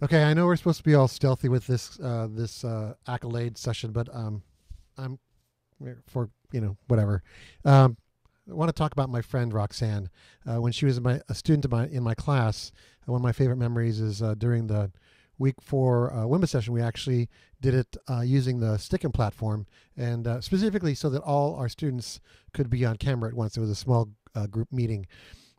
Okay, I know we're supposed to be all stealthy with this uh, this uh, accolade session, but um, I'm for you know whatever. Um, I want to talk about my friend Roxanne. Uh, when she was my, a student in my in my class, uh, one of my favorite memories is uh, during the week four uh, session. We actually did it uh, using the Stickam platform, and specifically so that all our students could be on camera at once. It was a small group meeting,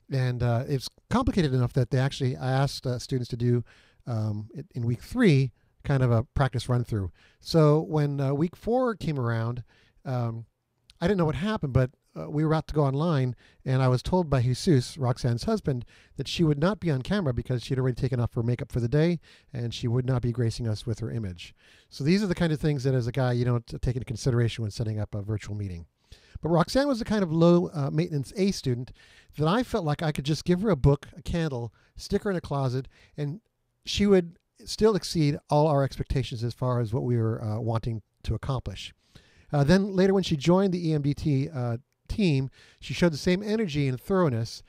and it's complicated enough that they actually I asked students to do um, in week three kind of a practice run through. So when uh, week four came around, um, I didn't know what happened, but uh, we were about to go online, and I was told by Jesus, Roxanne's husband, that she would not be on camera because she had already taken off her makeup for the day, and she would not be gracing us with her image. So these are the kind of things that, as a guy, you don't take into consideration when setting up a virtual meeting. But Roxanne was the kind of low uh, maintenance A student that I felt like I could just give her a book, a candle, stick her in a closet, and she would still exceed all our expectations as far as what we were uh, wanting to accomplish. Uh, then later, when she joined the EMDT uh, team, she showed the same energy and thoroughness,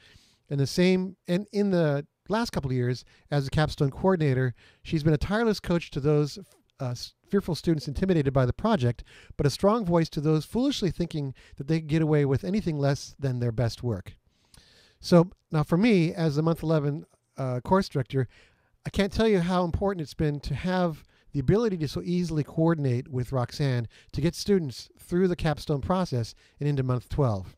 and the same. And in the last couple of years, as a capstone coordinator, she's been a tireless coach to those uh, fearful students intimidated by the project, but a strong voice to those foolishly thinking that they could get away with anything less than their best work. So now, for me, as the month 11 uh, course director, I can't tell you how important it's been to have the ability to so easily coordinate with Roxanne to get students through the capstone process and into month 12.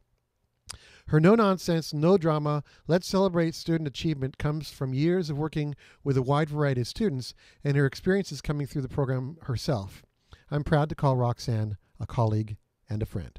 Her no nonsense, no drama, let's celebrate student achievement comes from years of working with a wide variety of students and her experiences coming through the program herself. I'm proud to call Roxanne a colleague and a friend.